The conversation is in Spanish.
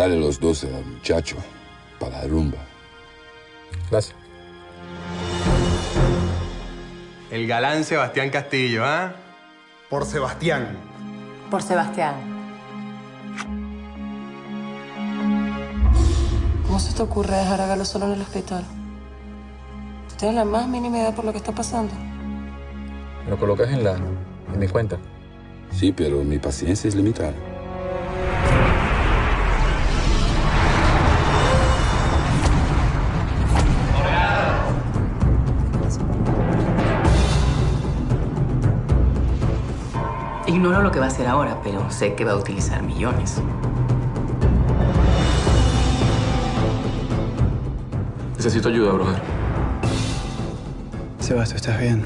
Dale los 12 al muchacho para la rumba. Gracias. El galán Sebastián Castillo, ¿ah? Por Sebastián. Por Sebastián. ¿Cómo se te ocurre dejar a Galo solo en el hospital? ¿Tú tienes la más mínima idea por lo que está pasando? Me lo colocas en la... en mi cuenta. Sí, pero mi paciencia es limitada. Ignoro lo que va a hacer ahora, pero sé que va a utilizar millones. Necesito ayuda, brother. Sebastián, ¿estás bien?